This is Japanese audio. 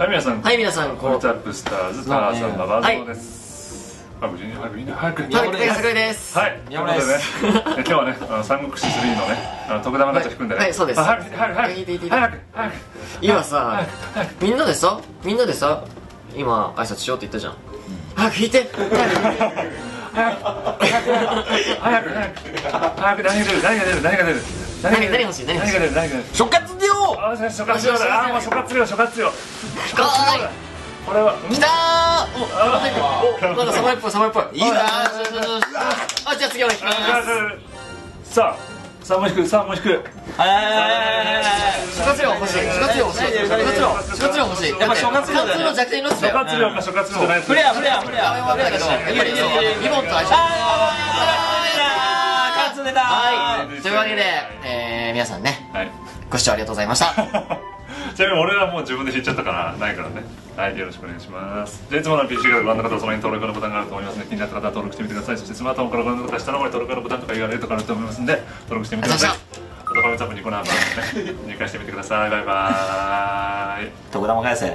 はい皆さんはい皆さんこんにちはアップスターズターさんババゾノです。はい。無事に早くみんな早く。はいはい桜井です。はい、ということでね、え 今日はね、あの三国志3のね、あの特玉ガチャ引くんでね、はいはいそうです。あ早く、早く、早く、いいいいいい早く、早く、今さみんなでさみんなでさ今挨拶しようって言ったじゃん。早く引いて。早く引いて早く、早く、早く、早く、何が出る、何が出る、何が出る、何何欲しい何欲しい。何が出る、何が出る。諸葛亮あ、諸葛亮だ、あ、もう諸葛亮、諸葛亮。諸葛亮だ。これは、来たー。おおなんか侍っぽい侍っぽいいいなあじゃあ次俺引きます。さあ、さあもく、さあもう引く。諸葛亮欲しい。諸葛亮欲しい。諸葛亮諸葛亮欲しい。やっぱ諸葛亮だよ諸よ葛亮か諸葛亮じゃないフレアフレアフレア。あれだけど。やっぱりそう。リボンと相性というわけでえー皆さんねはい。ご視聴ありがとうございました。ちなみに俺はもう自分で引いちゃったからないからね。はいよろしくお願いします。じゃあいつもの PC からご覧の方はその辺に登録のボタンがあると思いますので気になった方は登録してみてください。そしてスマートフォンからご覧の方は下の方に登録のボタンとか URL とかあると思いますので登録してみてください。ああとファミツアップニコナンバーね入会してみてください。バイバーイ 徳玉返せ